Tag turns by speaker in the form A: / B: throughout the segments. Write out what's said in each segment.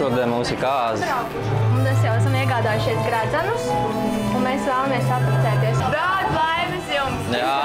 A: šodien mums ir kāza.
B: Un mēs jau esam iegādājušies gradzenus, un mēs vēlamies apprecēties.
C: Daudz laimes jums!
A: Jā,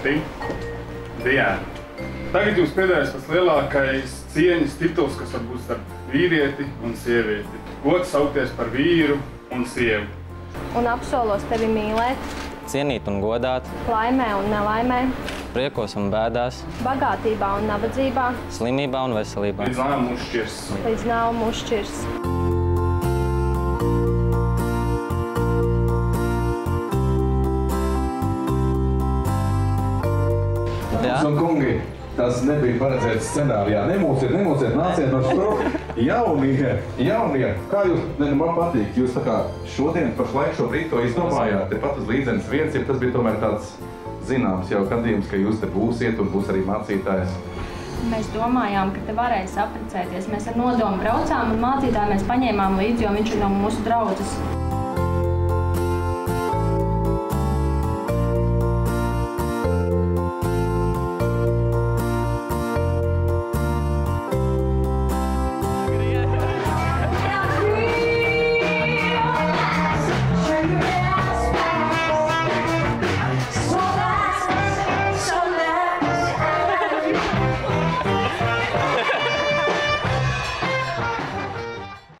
D: Arti, Diana. Tagad jums piedāvājas pats lielākais cieņas tituls, kas var būt starp vīrieti un sievieti. Gods saukties par vīru un sievu.
B: Un apsolos tevi mīlēt,
A: Cienīt un godāt,
B: laimē un nelaimē,
A: priekos un bēdās,
B: bagātībā un nabadzībā,
A: slimībā un veselībā.
D: Līdz nāvam uzšķirs.
B: līdz nav mūs
A: Jā.
E: Un, kungi, tas nebija paredzēts scenārijā. Nemūciet, nemūciet, nāciet no šurp. Jaunie, jaunie, kā jūs, ne, nu, man patīk, jūs tā kā šodien, pašlaik šobrīd to izdomājāt, tepat uz līdzenes viens, ja tas bija tomēr tāds zināms jau gadījums, ka jūs te būsiet un būs arī mācītājs.
F: Mēs domājām, ka te varēs apprecēties. Mēs ar nodomu braucām un mācītāju mēs paņēmām līdzi, jo viņš ir no mūsu draudzes.